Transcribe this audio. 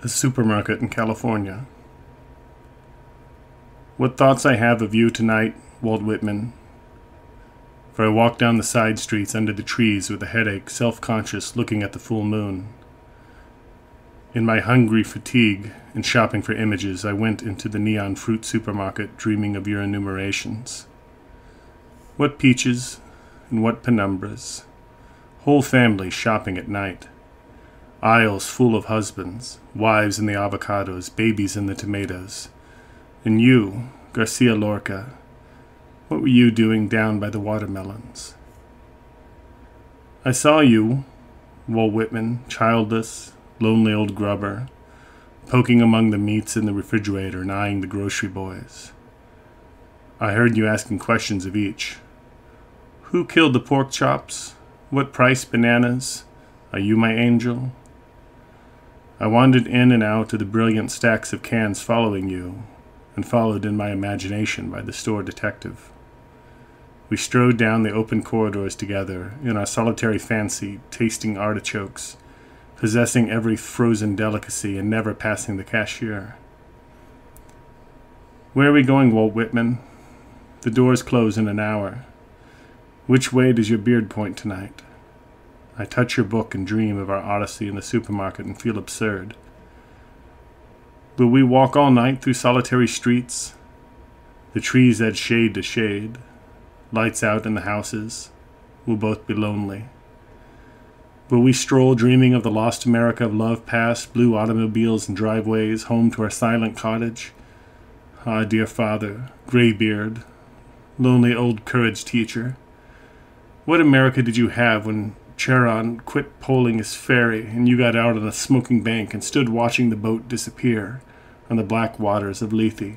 a supermarket in California. What thoughts I have of you tonight, Walt Whitman. For I walk down the side streets under the trees with a headache, self conscious, looking at the full moon. In my hungry fatigue and shopping for images, I went into the neon fruit supermarket dreaming of your enumerations. What peaches and what penumbras. Whole families shopping at night aisles full of husbands, wives in the avocados, babies in the tomatoes. And you, Garcia Lorca, what were you doing down by the watermelons? I saw you, Walt Whitman, childless, lonely old grubber, poking among the meats in the refrigerator and eyeing the grocery boys. I heard you asking questions of each. Who killed the pork chops? What price bananas? Are you my angel? I wandered in and out of the brilliant stacks of cans following you, and followed in my imagination by the store detective. We strode down the open corridors together, in our solitary fancy, tasting artichokes, possessing every frozen delicacy and never passing the cashier. Where are we going, Walt Whitman? The doors close in an hour. Which way does your beard point tonight? I touch your book and dream of our odyssey in the supermarket and feel absurd. Will we walk all night through solitary streets? The trees add shade to shade. Lights out in the houses. We'll both be lonely. Will we stroll dreaming of the lost America of love past blue automobiles and driveways home to our silent cottage? Ah, dear father, graybeard, lonely old courage teacher. What America did you have when Charon quit poling his ferry, and you got out on a smoking bank and stood watching the boat disappear on the black waters of Lethe.